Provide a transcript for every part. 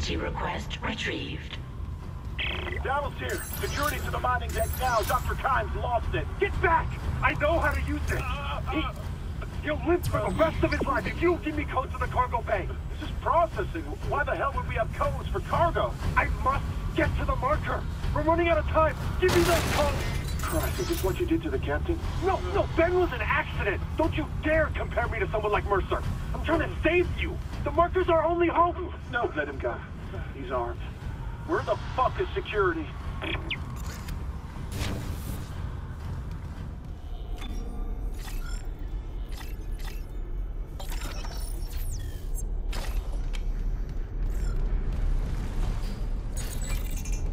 Security request retrieved. Donald's here. Security to the mining deck now. Dr. Kyne's lost it. Get back! I know how to use it. He, he'll live for the rest of his life if you give me codes to the cargo bay. This is processing. Why the hell would we have codes for cargo? I must get to the marker. We're running out of time. Give me those codes. Christ, is this what you did to the captain? No, no, Ben was an accident. Don't you dare compare me to someone like Mercer. I'm trying to save you. The marker's our only hope. No, let him go. He's armed. Where the fuck is security?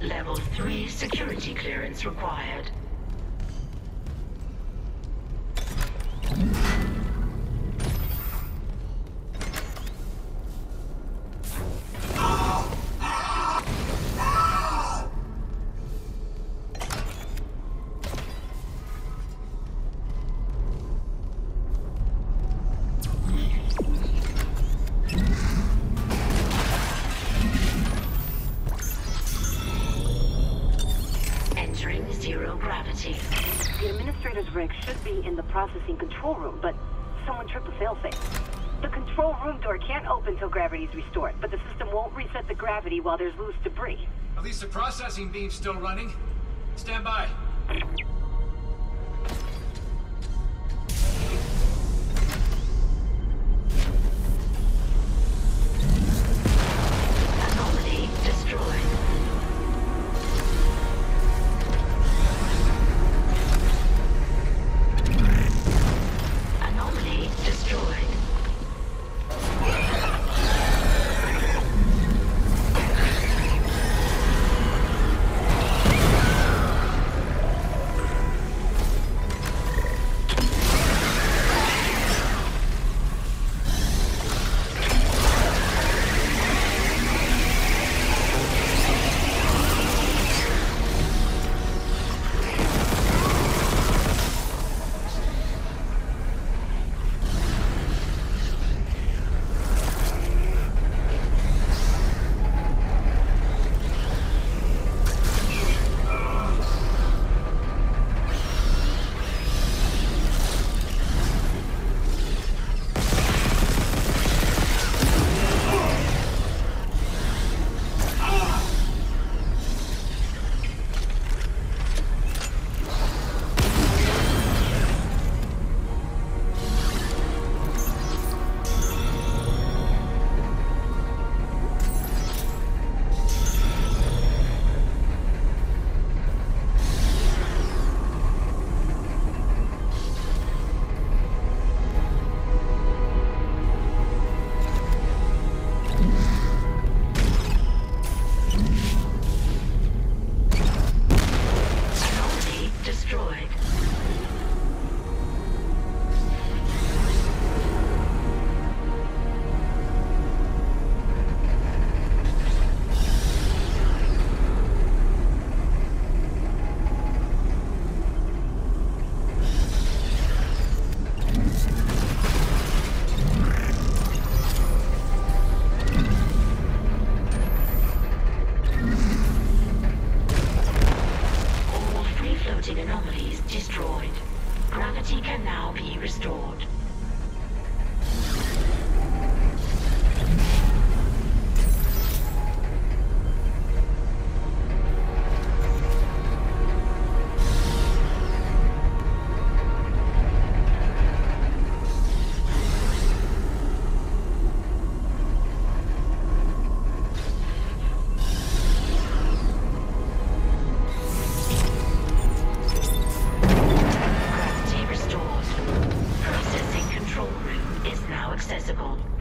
Level 3 security clearance required. Gravity. The administrator's rig should be in the processing control room, but someone tripped the failsafe. The control room door can't open till gravity is restored, but the system won't reset the gravity while there's loose debris. At least the processing beam's still running. Stand by. Accessible.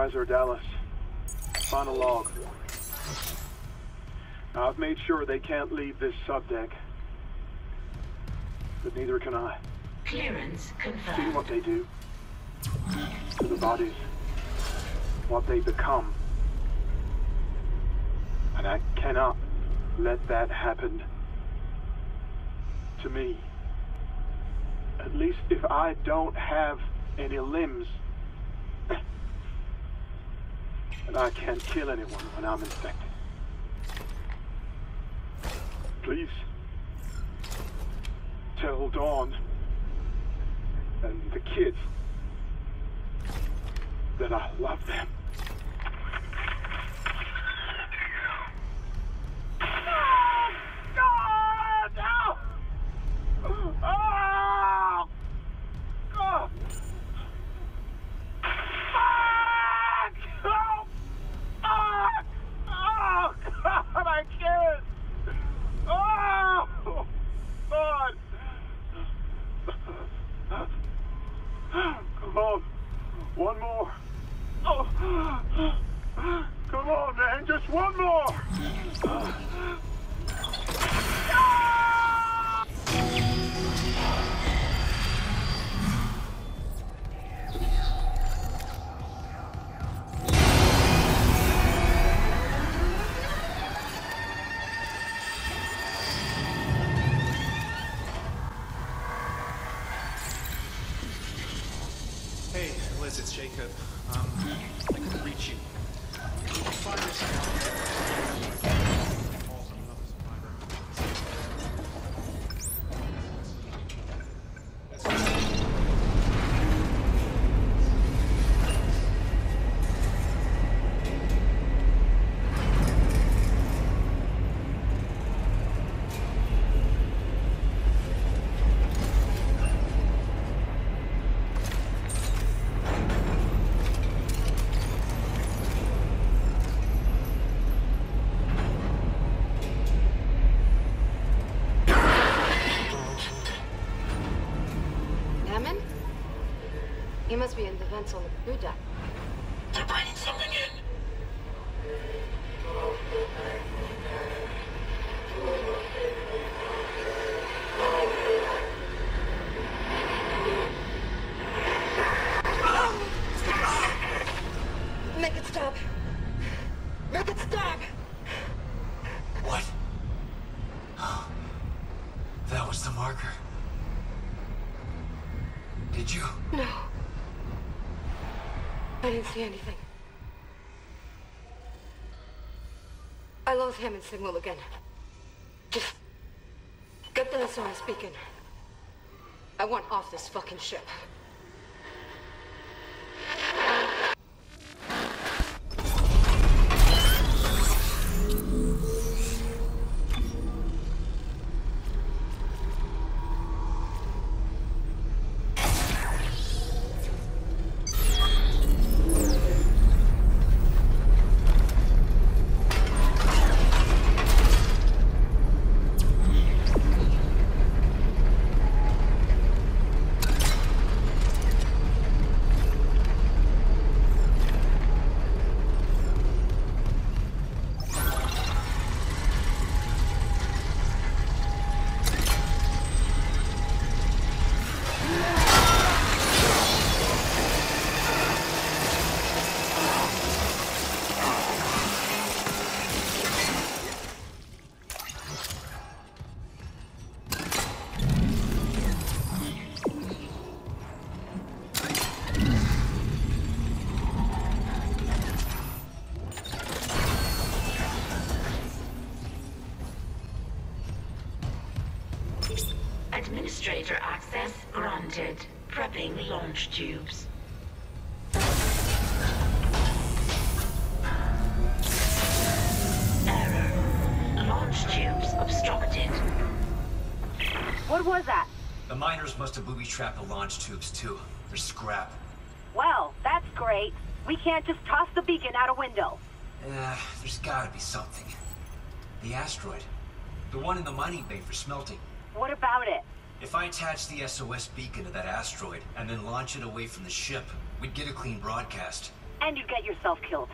Supervisor Dallas. Final log. I've made sure they can't leave this subdeck. But neither can I. Clearance confirmed. See what they do to the bodies, what they become. And I cannot let that happen to me. At least if I don't have any limbs. And I can't kill anyone when I'm infected. Please. Tell Dawn and the kids that I love them. Must be in the vents on the crew deck. They're bringing something in. Make it stop! Make it stop! What? That was the marker. Did you? No. I didn't see anything. I lost Hammond signal again. Just get the SOS beacon. I want off this fucking ship. Prepping launch tubes. Error. Launch tubes obstructed. What was that? The miners must have booby-trapped the launch tubes, too. They're scrap. Well, that's great. We can't just toss the beacon out a window. Yeah, there's gotta be something. The asteroid. The one in the mining bay for smelting. What about it? If I attach the SOS beacon to that asteroid and then launch it away from the ship, we'd get a clean broadcast. And you'd get yourself killed.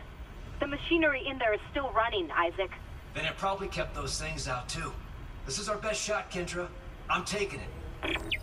The machinery in there is still running, Isaac. Then it probably kept those things out too. This is our best shot, Kendra. I'm taking it.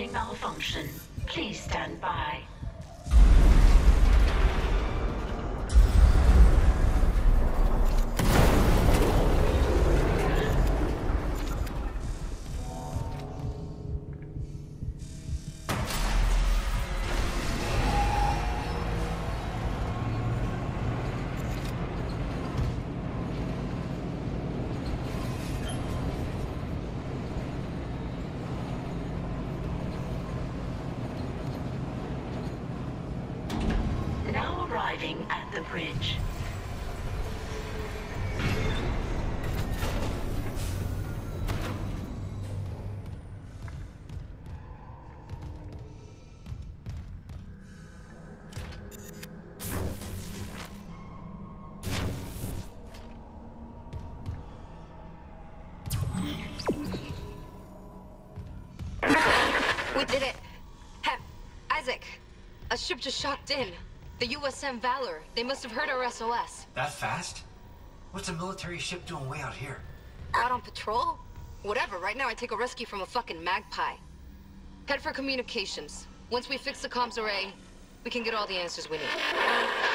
Malfunction. Please stand by. A ship just shocked in. The USM Valor. They must have heard our SOS. That fast? What's a military ship doing way out here? Out on patrol? Whatever, right now I take a rescue from a fucking magpie. Head for communications. Once we fix the comms array, we can get all the answers we need.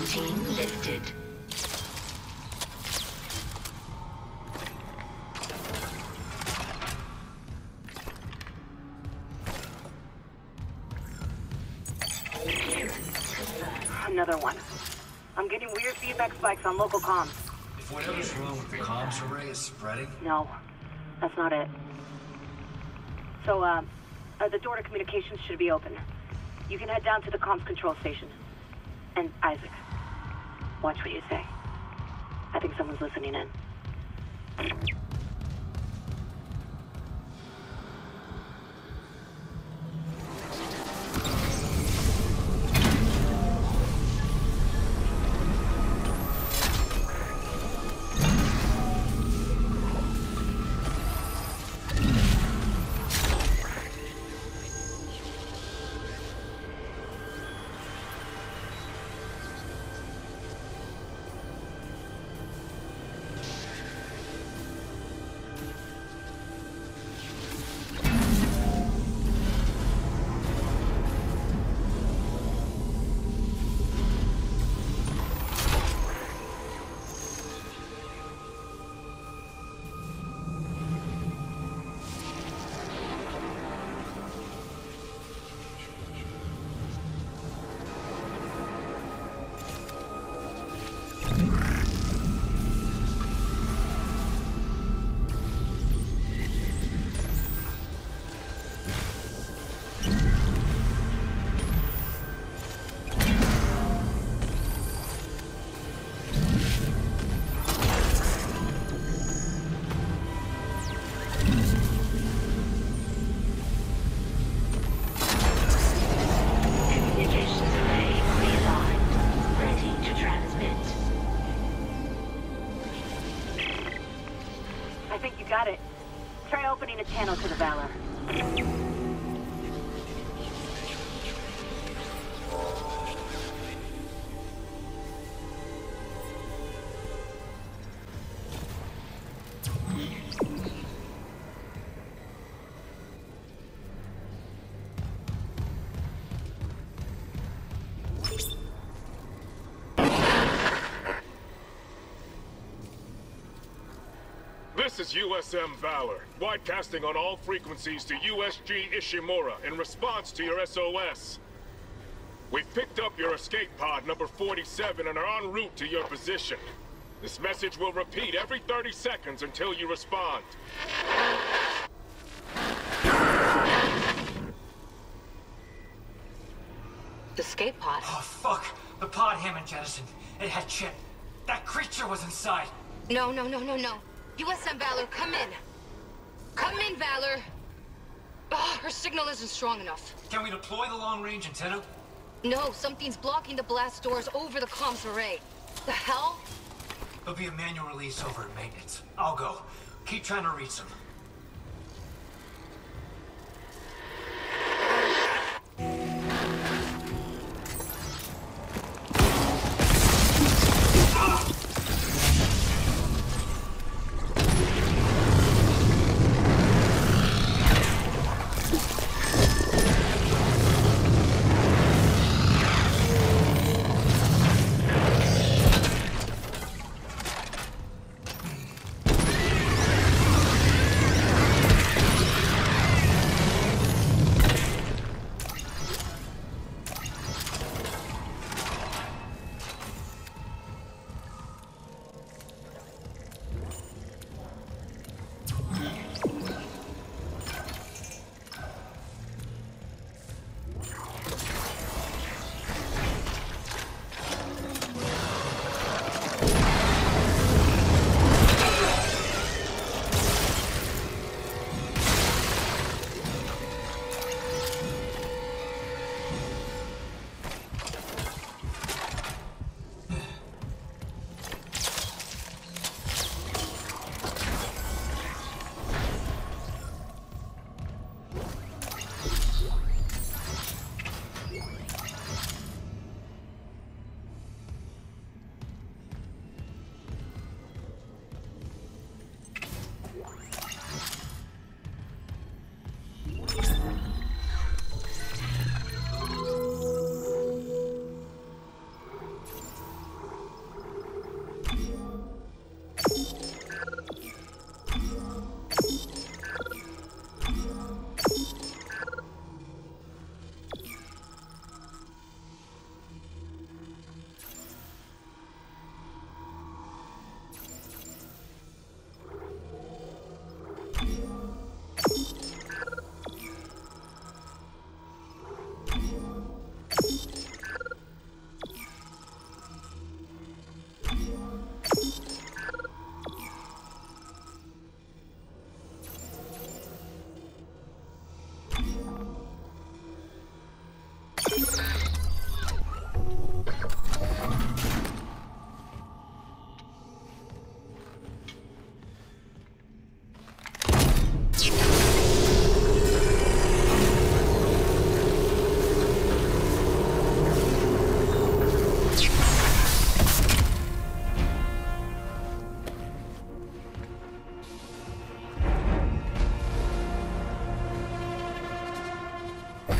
Quarantine lifted. Another one. I'm getting weird feedback spikes on local comms. If whatever's wrong with the comms array is spreading, No, that's not it. So, uh, uh, the door to communications should be open. You can head down to the comms control station. And Isaac, watch what you say. I think someone's listening in. Got it. Try opening a channel to the Valor. USM Valor, widecasting on all frequencies to USG Ishimura in response to your SOS. We've picked up your escape pod number 47 and are en route to your position. This message will repeat every 30 seconds until you respond. The escape pod. Oh, fuck. The pod Hammond jettisoned. It had Chip. That creature was inside. No, no, no, no, no. USM Valor, come in. Come in, Valor. Oh, her signal isn't strong enough. Can we deploy the long-range antenna? No, something's blocking the blast doors over the comms array. The hell? There'll be a manual release over at maintenance. I'll go. Keep trying to reach them.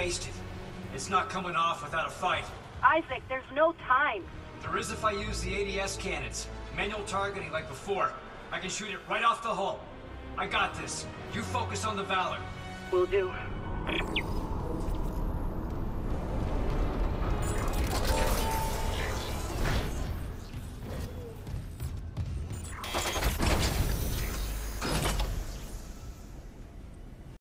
spaced it. It's not coming off without a fight. Isaac, there's no time. There is if I use the ADS cannons. Manual targeting like before. I can shoot it right off the hull. I got this. You focus on the Valor. Will do.